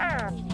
Ah!